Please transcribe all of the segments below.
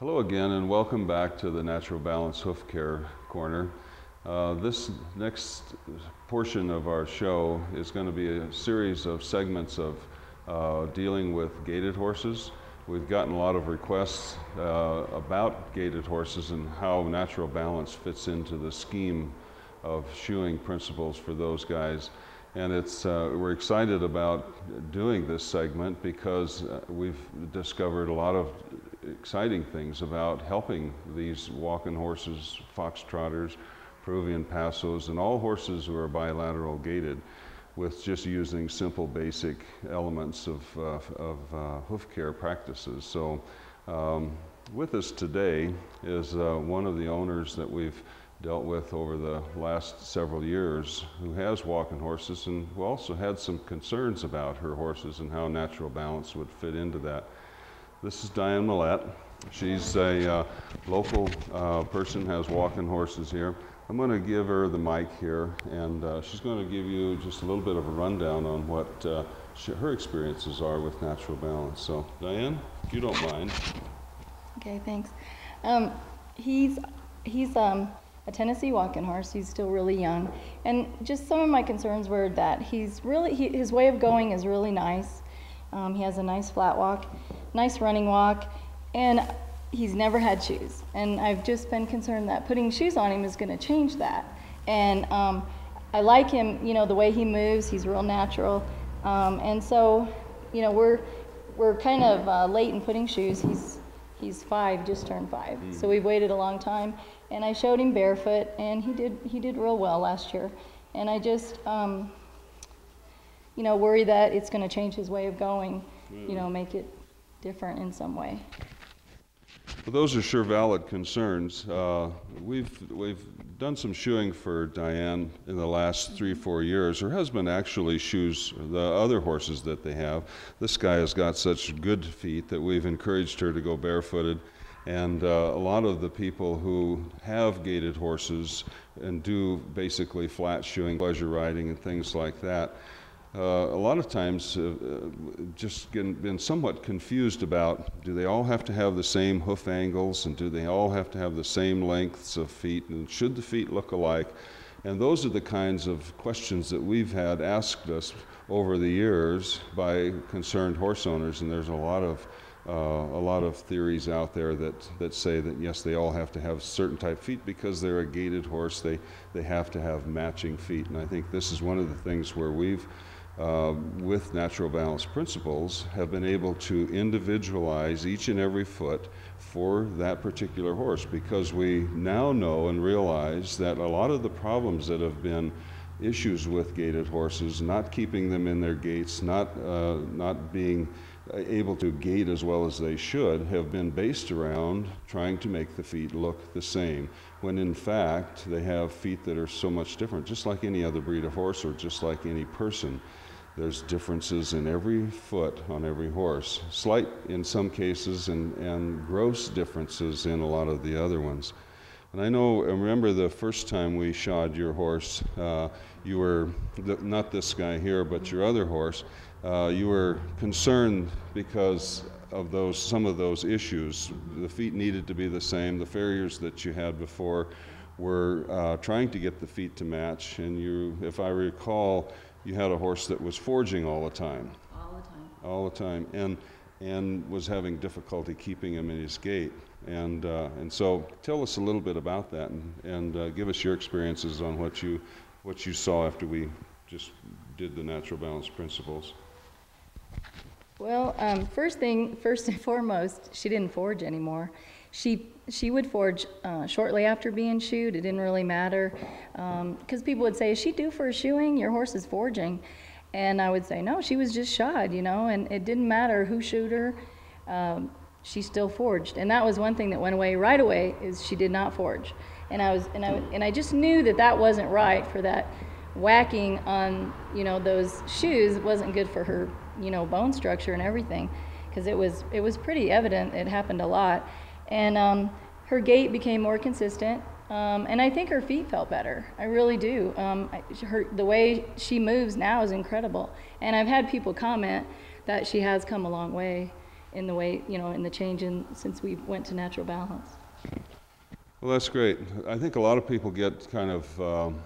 Hello again, and welcome back to the Natural Balance Hoof Care Corner. Uh, this next portion of our show is going to be a series of segments of uh, dealing with gaited horses. We've gotten a lot of requests uh, about gaited horses and how natural balance fits into the scheme of shoeing principles for those guys. And it's, uh, we're excited about doing this segment because uh, we've discovered a lot of exciting things about helping these walking horses, foxtrotters, Peruvian Pasos, and all horses who are bilateral gaited with just using simple basic elements of, uh, of uh, hoof care practices. So um, with us today is uh, one of the owners that we've dealt with over the last several years who has walking horses and who also had some concerns about her horses and how natural balance would fit into that. This is Diane Millette. She's a uh, local uh, person, has walking horses here. I'm going to give her the mic here, and uh, she's going to give you just a little bit of a rundown on what uh, she, her experiences are with natural balance. So, Diane, if you don't mind. Okay, thanks. Um, he's he's um, a Tennessee walking horse. He's still really young, and just some of my concerns were that he's really he, his way of going is really nice. Um, he has a nice flat walk, nice running walk, and he's never had shoes. And I've just been concerned that putting shoes on him is going to change that. And um, I like him, you know, the way he moves. He's real natural. Um, and so, you know, we're we're kind of uh, late in putting shoes. He's he's five, just turned five. Mm. So we've waited a long time. And I showed him barefoot, and he did he did real well last year. And I just um, you know, worry that it's going to change his way of going, you know, make it different in some way. Well, those are sure valid concerns. Uh, we've we've done some shoeing for Diane in the last three four years. Her husband actually shoes the other horses that they have. This guy has got such good feet that we've encouraged her to go barefooted. And uh, a lot of the people who have gaited horses and do basically flat shoeing, pleasure riding, and things like that uh, a lot of times uh, uh, just been somewhat confused about do they all have to have the same hoof angles and do they all have to have the same lengths of feet and should the feet look alike? And those are the kinds of questions that we've had asked us over the years by concerned horse owners, and there's a lot of uh, a lot of theories out there that, that say that yes, they all have to have certain type feet because they're a gaited horse. They they have to have matching feet, and I think this is one of the things where we've uh, with natural balance principles, have been able to individualize each and every foot for that particular horse because we now know and realize that a lot of the problems that have been issues with gaited horses, not keeping them in their gaits, not, uh, not being able to gait as well as they should, have been based around trying to make the feet look the same, when in fact they have feet that are so much different, just like any other breed of horse or just like any person. There's differences in every foot on every horse, slight in some cases, and, and gross differences in a lot of the other ones. And I know, I remember the first time we shod your horse, uh, you were, not this guy here, but your other horse, uh, you were concerned because of those, some of those issues. The feet needed to be the same. The farriers that you had before were uh, trying to get the feet to match. And you, if I recall, you had a horse that was forging all the time. All the time. All the time, and and was having difficulty keeping him in his gait. And uh, and so, tell us a little bit about that, and and uh, give us your experiences on what you what you saw after we just did the natural balance principles. Well, um, first thing, first and foremost, she didn't forge anymore. She she would forge uh, shortly after being shoed. It didn't really matter because um, people would say, "Is she due for a shoeing? Your horse is forging," and I would say, "No, she was just shod," you know. And it didn't matter who shoed her. Um, she still forged, and that was one thing that went away right away. Is she did not forge, and I was and I and I just knew that that wasn't right for that whacking on you know those shoes wasn't good for her you know bone structure and everything because it was it was pretty evident it happened a lot and um, her gait became more consistent. Um, and I think her feet felt better. I really do. Um, her, the way she moves now is incredible. And I've had people comment that she has come a long way. in the way, you know, in the change in, since we went to natural balance. Well, that's great. I think a lot of people get kind of um,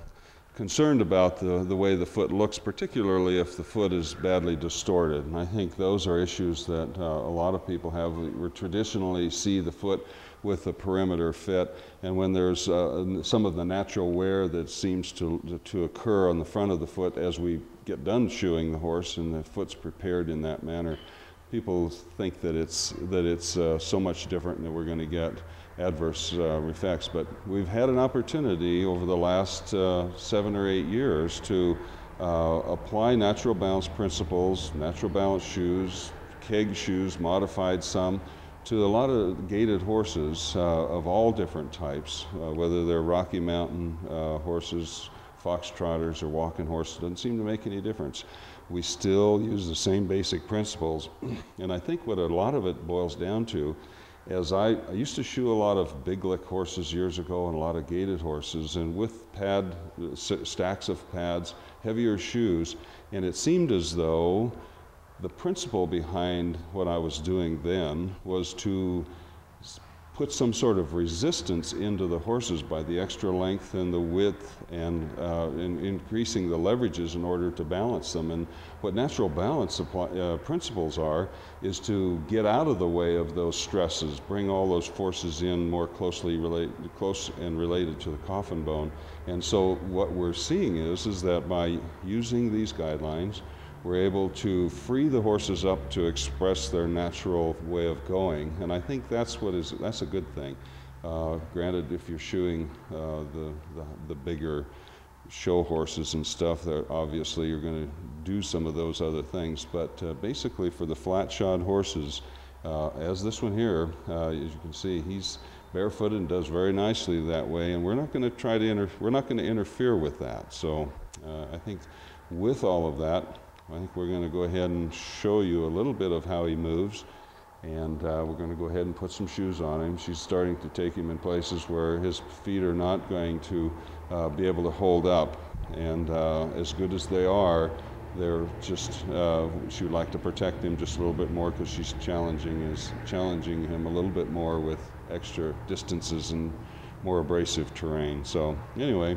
concerned about the, the way the foot looks, particularly if the foot is badly distorted. And I think those are issues that uh, a lot of people have. We traditionally see the foot with a perimeter fit, and when there's uh, some of the natural wear that seems to, to occur on the front of the foot as we get done shoeing the horse and the foot's prepared in that manner, people think that it's, that it's uh, so much different that we're going to get adverse uh, effects. But we've had an opportunity over the last uh, seven or eight years to uh, apply natural balance principles, natural balance shoes, keg shoes, modified some, to a lot of gaited horses uh, of all different types, uh, whether they're Rocky Mountain horses, fox trotters, or walking horses, doesn't seem to make any difference. We still use the same basic principles. and I think what a lot of it boils down to as I, I, used to shoe a lot of big lick horses years ago and a lot of gaited horses, and with pad stacks of pads, heavier shoes, and it seemed as though the principle behind what I was doing then was to put some sort of resistance into the horses by the extra length and the width and uh, in increasing the leverages in order to balance them. And what natural balance supply, uh, principles are is to get out of the way of those stresses, bring all those forces in more closely related, close and related to the coffin bone. And so what we're seeing is, is that by using these guidelines, we're able to free the horses up to express their natural way of going, and I think that's what is that's a good thing. Uh, granted, if you're shoeing uh, the, the, the bigger show horses and stuff, that obviously you're going to do some of those other things. But uh, basically, for the flat shod horses, uh, as this one here, uh, as you can see, he's barefooted and does very nicely that way, and we're not going to try to inter- we're not going to interfere with that. So uh, I think with all of that, I think we're going to go ahead and show you a little bit of how he moves. And uh, we're going to go ahead and put some shoes on him. She's starting to take him in places where his feet are not going to uh, be able to hold up. And uh, as good as they are, they're just, uh, she would like to protect him just a little bit more because she's challenging, is challenging him a little bit more with extra distances and more abrasive terrain. So, anyway,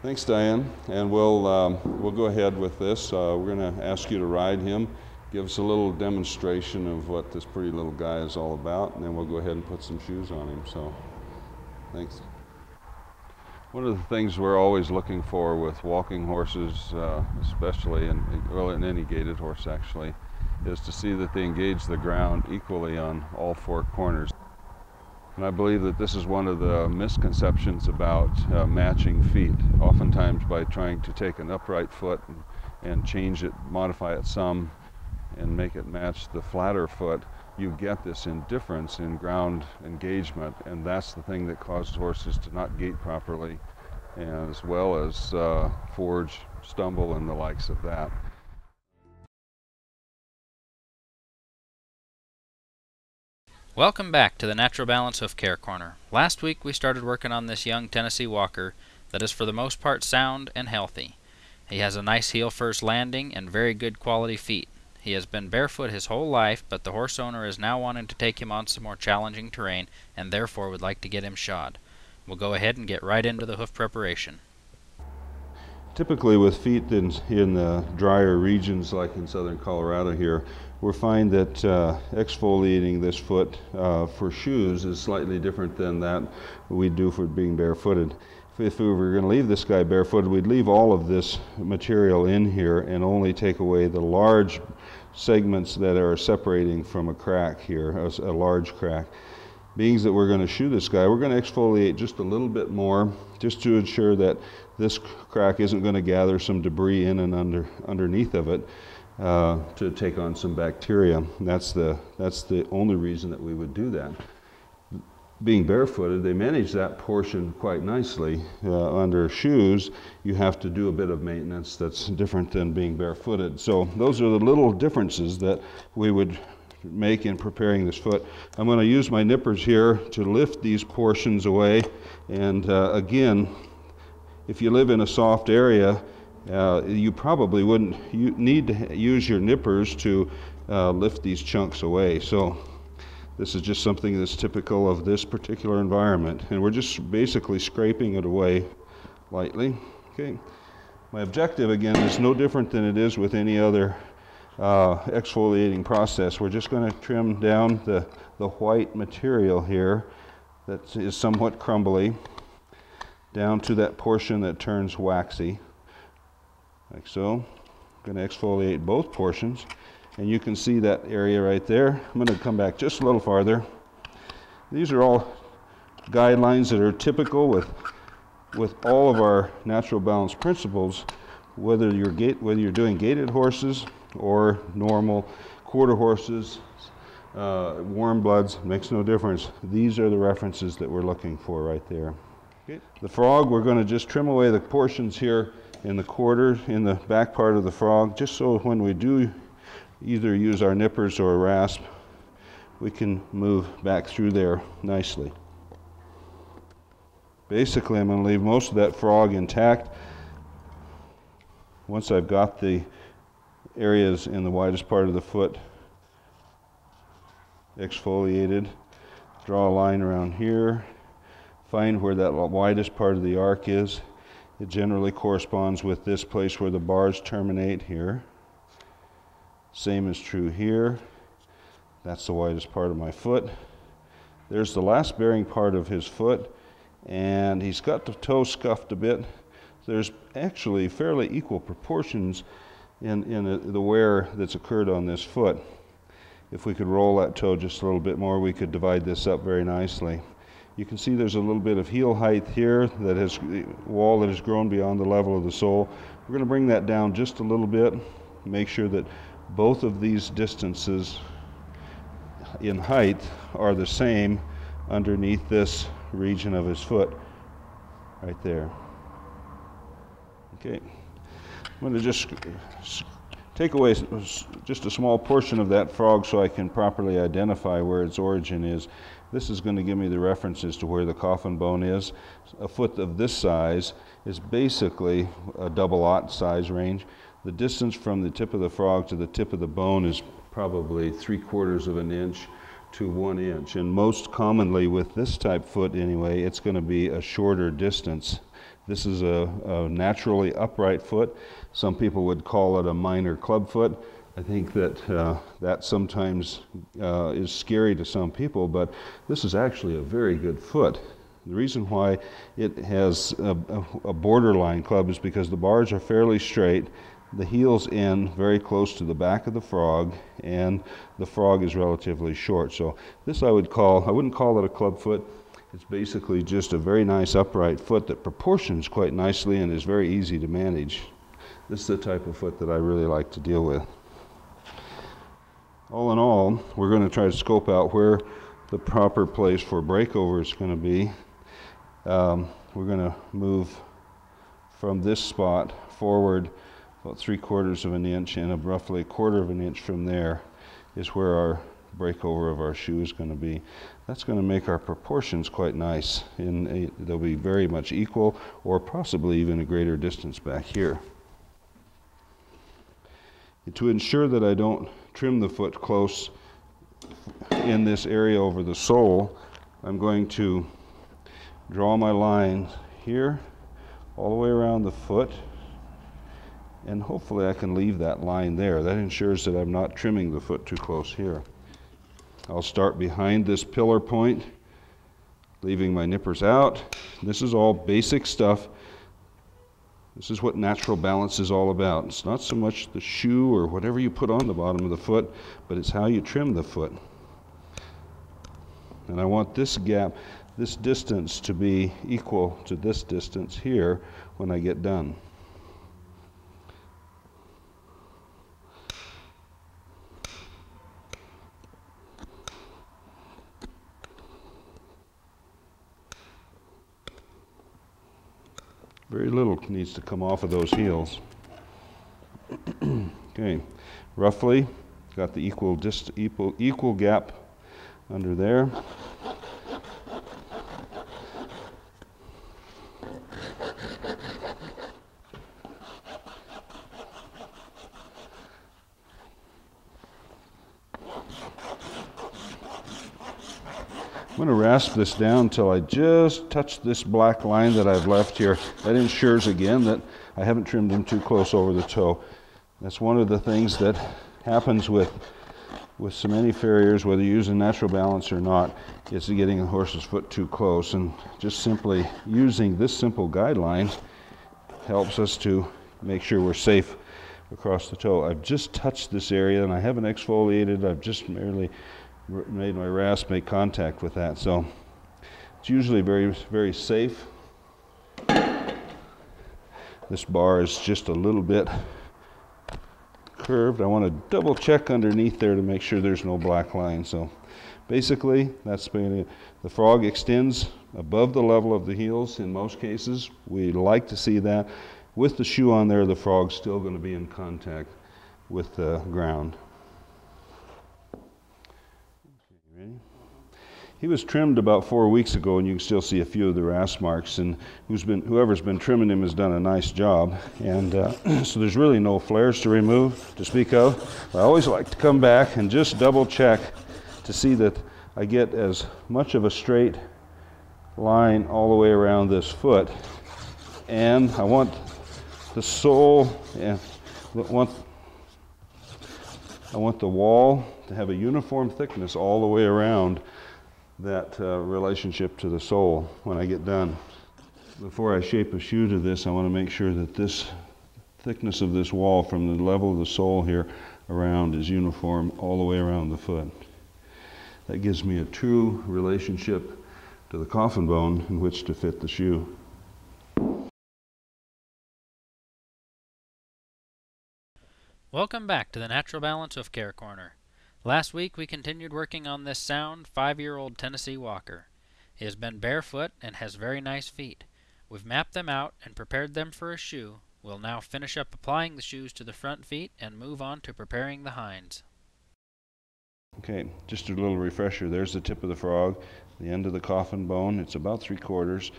Thanks, Diane. And we'll, um, we'll go ahead with this. Uh, we're going to ask you to ride him, give us a little demonstration of what this pretty little guy is all about, and then we'll go ahead and put some shoes on him. So, thanks. One of the things we're always looking for with walking horses, uh, especially, in, well, in any gaited horse actually, is to see that they engage the ground equally on all four corners. And I believe that this is one of the misconceptions about uh, matching feet. Oftentimes, by trying to take an upright foot and, and change it, modify it some, and make it match the flatter foot, you get this indifference in ground engagement, and that's the thing that causes horses to not gait properly, as well as uh, forge, stumble, and the likes of that. Welcome back to the Natural Balance Hoof Care Corner. Last week we started working on this young Tennessee Walker that is for the most part sound and healthy. He has a nice heel first landing and very good quality feet. He has been barefoot his whole life, but the horse owner is now wanting to take him on some more challenging terrain and therefore would like to get him shod. We'll go ahead and get right into the hoof preparation. Typically with feet in, in the drier regions like in southern Colorado here, we find that uh, exfoliating this foot uh, for shoes is slightly different than that we do for being barefooted. If we were going to leave this guy barefooted, we'd leave all of this material in here and only take away the large segments that are separating from a crack here, a, a large crack. Being that we're going to shoe this guy, we're going to exfoliate just a little bit more just to ensure that this crack isn't going to gather some debris in and under, underneath of it uh, to take on some bacteria. That's the, that's the only reason that we would do that. Being barefooted, they manage that portion quite nicely. Uh, under shoes, you have to do a bit of maintenance that's different than being barefooted. So, those are the little differences that we would make in preparing this foot. I'm going to use my nippers here to lift these portions away. And uh, again, if you live in a soft area, uh, you probably wouldn't you need to use your nippers to uh, lift these chunks away. So this is just something that's typical of this particular environment. And we're just basically scraping it away lightly. Okay. My objective, again, is no different than it is with any other uh, exfoliating process. We're just going to trim down the, the white material here that is somewhat crumbly down to that portion that turns waxy, like so. I'm going to exfoliate both portions, and you can see that area right there. I'm going to come back just a little farther. These are all guidelines that are typical with with all of our natural balance principles, whether you're gate, whether you're doing gaited horses or normal quarter horses, uh, warm bloods, makes no difference. These are the references that we're looking for right there. Okay. The frog, we're going to just trim away the portions here in the quarter, in the back part of the frog, just so when we do either use our nippers or a rasp, we can move back through there nicely. Basically, I'm going to leave most of that frog intact. Once I've got the areas in the widest part of the foot exfoliated, draw a line around here, find where that widest part of the arc is. It generally corresponds with this place where the bars terminate here. Same is true here. That's the widest part of my foot. There's the last bearing part of his foot, and he's got the toe scuffed a bit. There's actually fairly equal proportions in, in the wear that's occurred on this foot. If we could roll that toe just a little bit more, we could divide this up very nicely. You can see there's a little bit of heel height here that has wall that has grown beyond the level of the sole. We're going to bring that down just a little bit, make sure that both of these distances in height are the same underneath this region of his foot right there. Okay. I'm going to just take away just a small portion of that frog so I can properly identify where its origin is. This is going to give me the references to where the coffin bone is. A foot of this size is basically a double aught size range. The distance from the tip of the frog to the tip of the bone is probably three quarters of an inch to one inch. And most commonly with this type foot anyway, it's going to be a shorter distance. This is a, a naturally upright foot. Some people would call it a minor club foot. I think that uh, that sometimes uh, is scary to some people, but this is actually a very good foot. The reason why it has a, a, borderline club is because the bars are fairly straight, the heels end very close to the back of the frog, and the frog is relatively short. So this I would call, I wouldn't call it a club foot. It's basically just a very nice upright foot that proportions quite nicely and is very easy to manage. This is the type of foot that I really like to deal with. All in all, we're going to try to scope out where the proper place for breakover is going to be. Um, we're going to move from this spot forward about three quarters of an inch and roughly a quarter of an inch from there is where our breakover of our shoe is going to be. That's going to make our proportions quite nice. In a, they'll be very much equal or possibly even a greater distance back here. And to ensure that I don't trim the foot close in this area over the sole, I'm going to draw my line here all the way around the foot and hopefully I can leave that line there. That ensures that I'm not trimming the foot too close here. I'll start behind this pillar point, leaving my nippers out. This is all basic stuff. This is what natural balance is all about. It's not so much the shoe or whatever you put on the bottom of the foot, but it's how you trim the foot. And I want this gap, this distance to be equal to this distance here when I get done. Very little needs to come off of those heels. okay, roughly got the equal, equal, equal gap under there. This down until I just touch this black line that I've left here. That ensures again that I haven't trimmed him too close over the toe. That's one of the things that happens with with so many farriers, whether you use a natural balance or not, is getting the horse's foot too close. And just simply using this simple guideline helps us to make sure we're safe across the toe. I've just touched this area and I haven't exfoliated. I've just merely made my rasp make contact with that. So it's usually very, very safe. This bar is just a little bit curved. I want to double check underneath there to make sure there's no black line. So basically, that's the frog extends above the level of the heels in most cases. We like to see that. With the shoe on there, the frog's still going to be in contact with the ground. He was trimmed about four weeks ago, and you can still see a few of the rasp marks. And who's been, whoever's been trimming him has done a nice job. And uh, so there's really no flares to remove to speak of. I always like to come back and just double check to see that I get as much of a straight line all the way around this foot. And I want the sole, and want, I want the wall to have a uniform thickness all the way around that uh, relationship to the sole when I get done. Before I shape a shoe to this, I want to make sure that this thickness of this wall from the level of the sole here around is uniform all the way around the foot. That gives me a true relationship to the coffin bone in which to fit the shoe. Welcome back to the Natural Balance Hoof Care Corner. Last week we continued working on this sound five-year-old Tennessee Walker. He has been barefoot and has very nice feet. We've mapped them out and prepared them for a shoe. We'll now finish up applying the shoes to the front feet and move on to preparing the hinds. Okay, just a little refresher. There's the tip of the frog, the end of the coffin bone. It's about three quarters.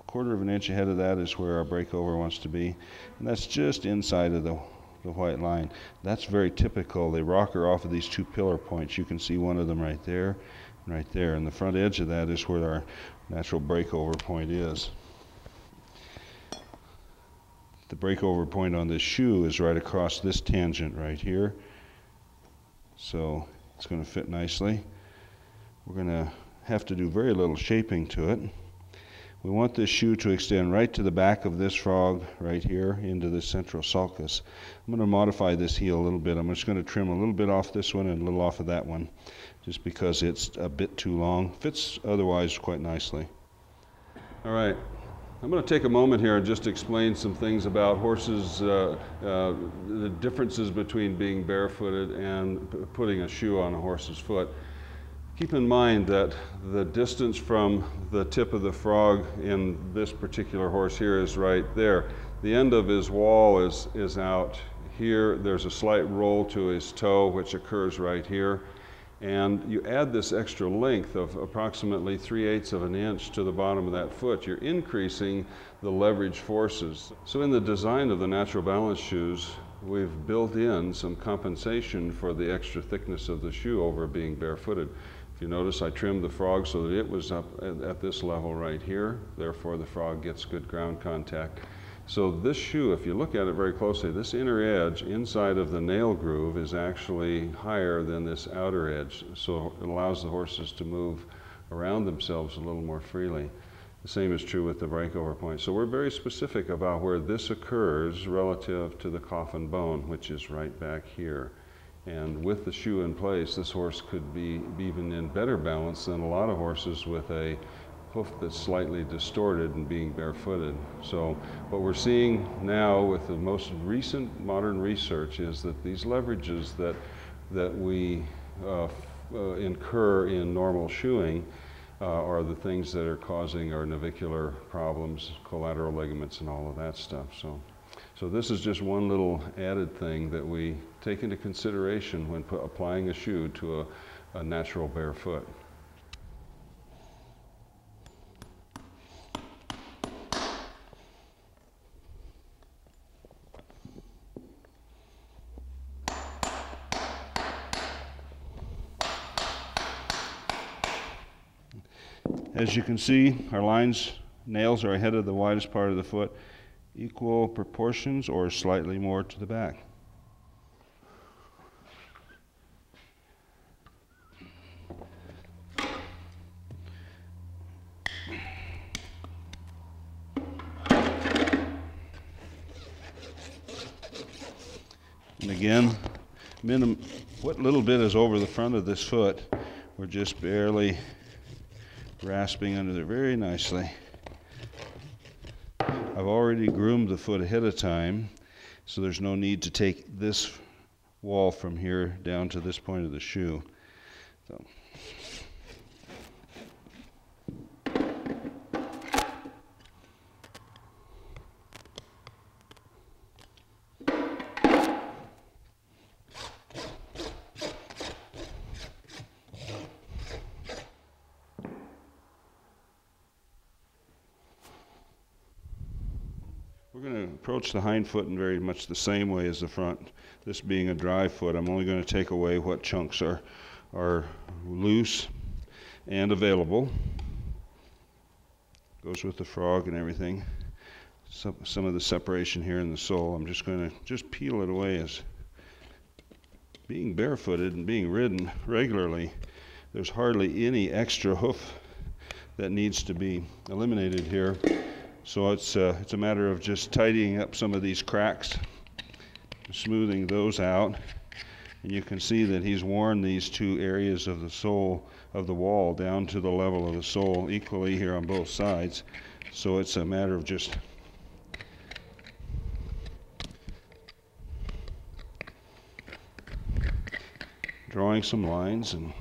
A quarter of an inch ahead of that is where our breakover wants to be. And that's just inside of the the white line. That's very typical. They rocker off of these two pillar points. You can see one of them right there and right there. And the front edge of that is where our natural breakover point is. The breakover point on this shoe is right across this tangent right here. So it's going to fit nicely. We're going to have to do very little shaping to it. We want this shoe to extend right to the back of this frog right here into the central sulcus. I'm going to modify this heel a little bit. I'm just going to trim a little bit off this one and a little off of that one just because it's a bit too long. Fits otherwise quite nicely. All right. I'm going to take a moment here and just explain some things about horses, uh, uh, the differences between being barefooted and putting a shoe on a horse's foot. Keep in mind that the distance from the tip of the frog in this particular horse here is right there. The end of his wall is, is out here. There's a slight roll to his toe, which occurs right here. And you add this extra length of approximately 3 eighths of an inch to the bottom of that foot, you're increasing the leverage forces. So in the design of the natural balance shoes, we've built in some compensation for the extra thickness of the shoe over being barefooted. If you notice, I trimmed the frog so that it was up at, at, this level right here. Therefore, the frog gets good ground contact. So this shoe, if you look at it very closely, this inner edge inside of the nail groove is actually higher than this outer edge. So it allows the horses to move around themselves a little more freely. The same is true with the breakover point. So we're very specific about where this occurs relative to the coffin bone, which is right back here. And with the shoe in place, this horse could be, even in better balance than a lot of horses with a hoof that's slightly distorted and being barefooted. So what we're seeing now with the most recent modern research is that these leverages that, that we uh, uh, incur in normal shoeing uh, are the things that are causing our navicular problems, collateral ligaments and all of that stuff. So. So this is just one little added thing that we take into consideration when applying a shoe to a, a natural bare foot. As you can see, our lines, nails are ahead of the widest part of the foot, equal proportions or slightly more to the back. And again, minim, what little bit is over the front of this foot, we're just barely rasping under there very nicely. I've already groomed the foot ahead of time, so there's no need to take this wall from here down to this point of the shoe. So. Approach the hind foot in very much the same way as the front. This being a dry foot, I'm only going to take away what chunks are, are loose and available. Goes with the frog and everything. Some, some of the separation here in the sole, I'm just going to just peel it away as being barefooted and being ridden regularly, there's hardly any extra hoof that needs to be eliminated here. So it's, uh, it's a matter of just tidying up some of these cracks, smoothing those out. And you can see that he's worn these two areas of the sole of the wall down to the level of the sole equally here on both sides. So it's a matter of just drawing some lines and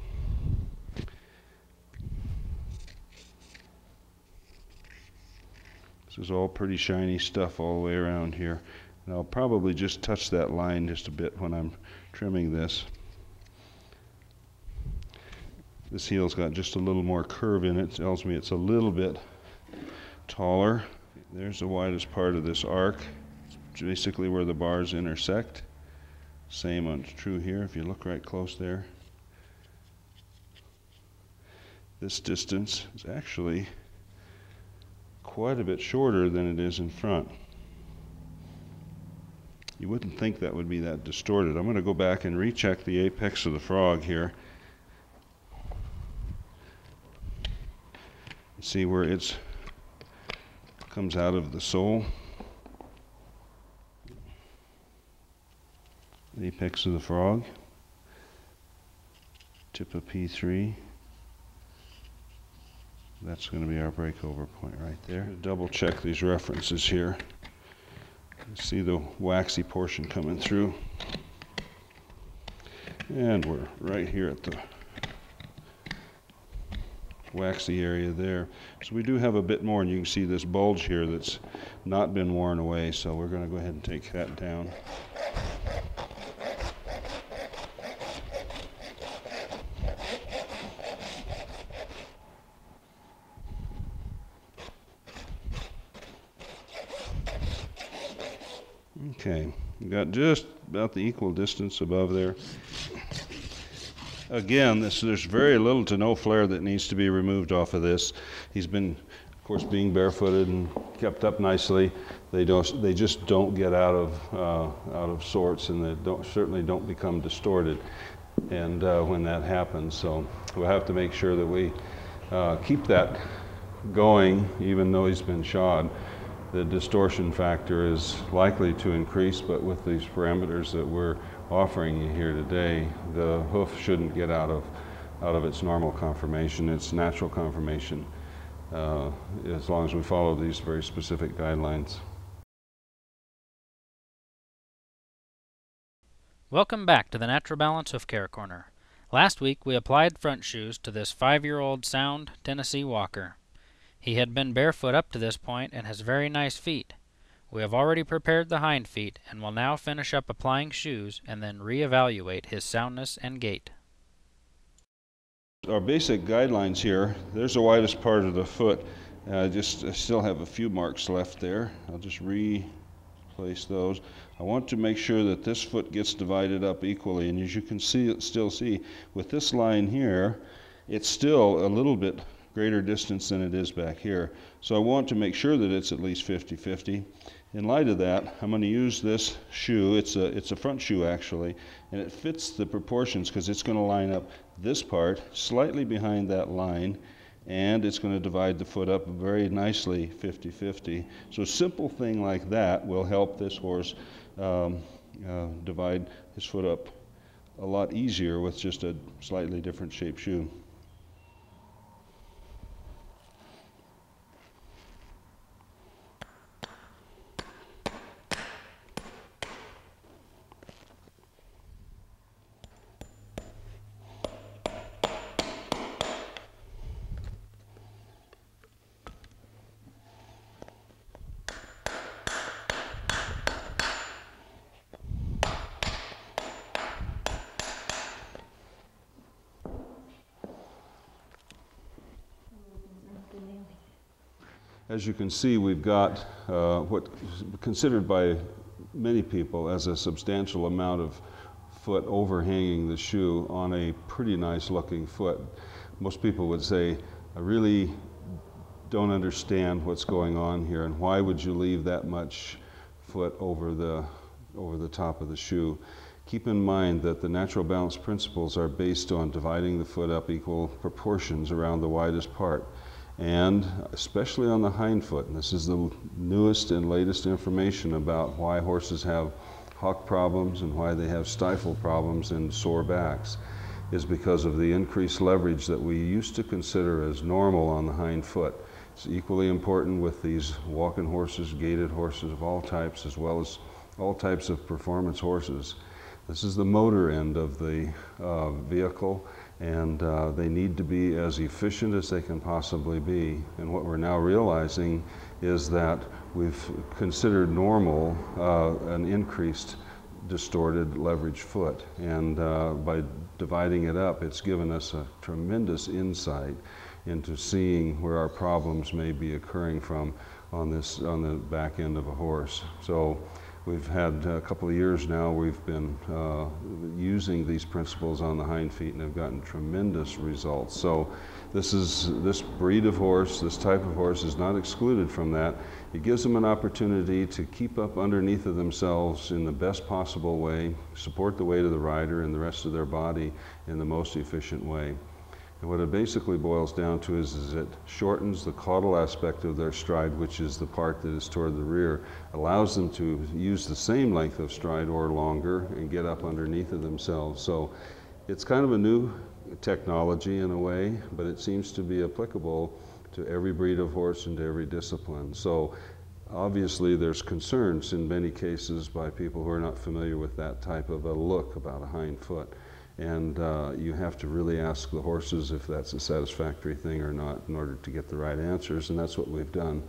This is all pretty shiny stuff all the way around here. And I'll probably just touch that line just a bit when I'm trimming this. This heel's got just a little more curve in it. tells me it's a little bit taller. There's the widest part of this arc. It's basically where the bars intersect. Same on true here if you look right close there. This distance is actually quite a bit shorter than it is in front. You wouldn't think that would be that distorted. I'm going to go back and recheck the apex of the frog here. See where it comes out of the sole. The apex of the frog. Tip of P3. That's going to be our breakover point right there. Double check these references here. See the waxy portion coming through. And we're right here at the waxy area there. So we do have a bit more, and you can see this bulge here that's not been worn away, so we're going to go ahead and take that down. Okay, we got just about the equal distance above there. Again, this, there's very little to no flare that needs to be removed off of this. He's been, of course, being barefooted and kept up nicely. They don't, they just don't get out of uh, out of sorts, and they don't certainly don't become distorted. And uh, when that happens, so we'll have to make sure that we uh, keep that going, even though he's been shod the distortion factor is likely to increase, but with these parameters that we're offering you here today, the hoof shouldn't get out of, out of its normal conformation, its natural conformation, uh, as long as we follow these very specific guidelines. Welcome back to the Natural Balance Hoof Care Corner. Last week we applied front shoes to this five-year-old sound Tennessee Walker. He had been barefoot up to this point and has very nice feet. We have already prepared the hind feet and will now finish up applying shoes and then reevaluate his soundness and gait. Our basic guidelines here, there's the widest part of the foot. Just I still have a few marks left there. I'll just replace those. I want to make sure that this foot gets divided up equally and as you can see, still see with this line here, it's still a little bit greater distance than it is back here. So I want to make sure that it's at least 50-50. In light of that, I'm going to use this shoe. It's a, it's a front shoe actually, and it fits the proportions because it's going to line up this part slightly behind that line and it's going to divide the foot up very nicely 50-50. So a simple thing like that will help this horse um, uh, divide his foot up a lot easier with just a slightly different shaped shoe. As you can see, we've got uh, what is considered by many people as a substantial amount of foot overhanging the shoe on a pretty nice looking foot. Most people would say, I really don't understand what's going on here and why would you leave that much foot over the, over the top of the shoe. Keep in mind that the natural balance principles are based on dividing the foot up equal proportions around the widest part and especially on the hind foot. And this is the newest and latest information about why horses have hock problems and why they have stifle problems and sore backs is because of the increased leverage that we used to consider as normal on the hind foot. It's equally important with these walking horses, gaited horses of all types, as well as all types of performance horses. This is the motor end of the uh, vehicle and uh, they need to be as efficient as they can possibly be. And what we're now realizing is that we've considered normal uh, an increased distorted leverage foot. And uh, by dividing it up, it's given us a tremendous insight into seeing where our problems may be occurring from on this on the back end of a horse. So We've had a couple of years now, we've been uh, using these principles on the hind feet and have gotten tremendous results. So this is this breed of horse, this type of horse is not excluded from that. It gives them an opportunity to keep up underneath of themselves in the best possible way, support the weight of the rider and the rest of their body in the most efficient way. And what it basically boils down to is, is it shortens the caudal aspect of their stride, which is the part that is toward the rear, allows them to use the same length of stride or longer and get up underneath of themselves. So it's kind of a new technology in a way, but it seems to be applicable to every breed of horse and to every discipline. So obviously there's concerns in many cases by people who are not familiar with that type of a look about a hind foot. And uh, you have to really ask the horses if that's a satisfactory thing or not in order to get the right answers, and that's what we've done.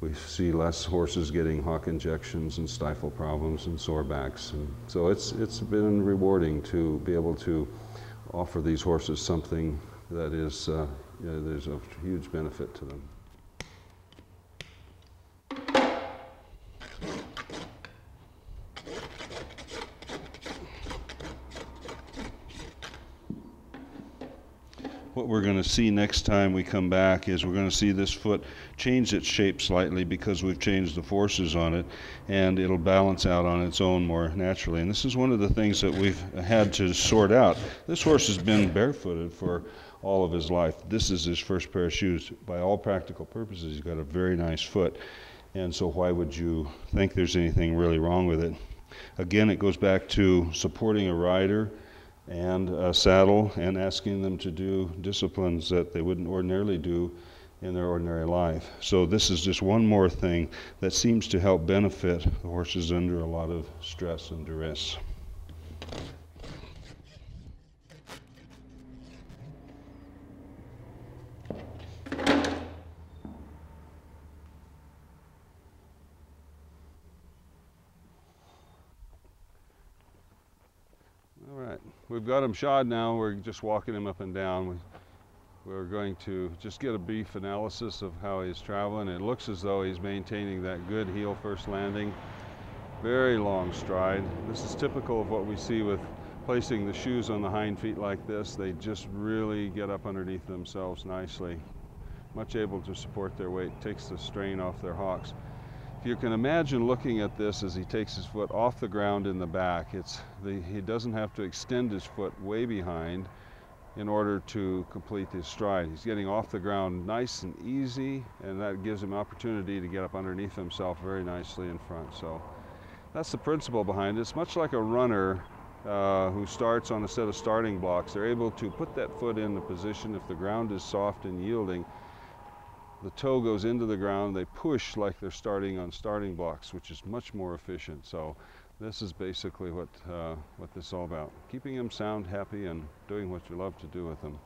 We see less horses getting hock injections and stifle problems and sore backs. And so it's, it's been rewarding to be able to offer these horses something that is, uh, you know, there's a huge benefit to them. What we're going to see next time we come back is we're going to see this foot change its shape slightly because we've changed the forces on it and it'll balance out on its own more naturally. And this is one of the things that we've had to sort out. This horse has been barefooted for all of his life. This is his first pair of shoes. By all practical purposes, he's got a very nice foot. And so why would you think there's anything really wrong with it? Again, it goes back to supporting a rider and a saddle and asking them to do disciplines that they wouldn't ordinarily do in their ordinary life. So this is just one more thing that seems to help benefit the horses under a lot of stress and duress. we've got him shod now. We're just walking him up and down. We, we're going to just get a brief analysis of how he's traveling. It looks as though he's maintaining that good heel first landing. Very long stride. This is typical of what we see with placing the shoes on the hind feet like this. They just really get up underneath themselves nicely. much able to support their weight, takes the strain off their hocks. If you can imagine looking at this as he takes his foot off the ground in the back, it's the, he doesn't have to extend his foot way behind in order to complete his stride. He's getting off the ground nice and easy, and that gives him opportunity to get up underneath himself very nicely in front. So that's the principle behind it. It's much like a runner uh, who starts on a set of starting blocks. They're able to put that foot in the position if the ground is soft and yielding. The toe goes into the ground. They push like they're starting on starting blocks, which is much more efficient. So this is basically what uh, what this is all about: keeping them sound, happy, and doing what you love to do with them.